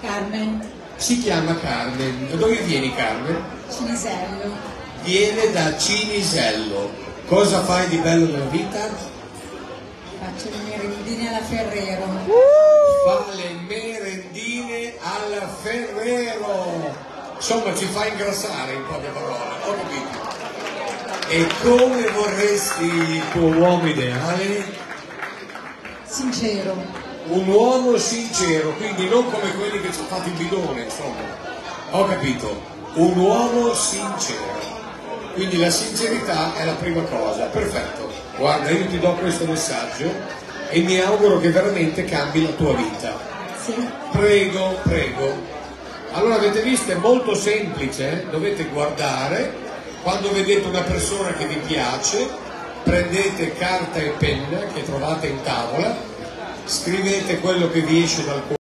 Carmen Si chiama Carmen. Da dove vieni Carmen? Cinisello, Viene da Cinisello. Cosa fai di bello nella vita? faccio le merendine alla Ferrero. Fa le merendine alla Ferrero. Insomma ci fa ingrassare in poche parole, ho capito. E come vorresti il tuo uomo ideale? Sincero, Un uomo sincero, quindi non come quelli che ci hanno fatto il bidone, insomma. Ho capito. Un uomo sincero. Quindi la sincerità è la prima cosa. Perfetto. Guarda, io ti do questo messaggio e mi auguro che veramente cambi la tua vita. sì, Prego, prego. Allora avete visto, è molto semplice, eh? dovete guardare, quando vedete una persona che vi piace, prendete carta e penna che trovate in tavola, scrivete quello che vi esce dal cuore.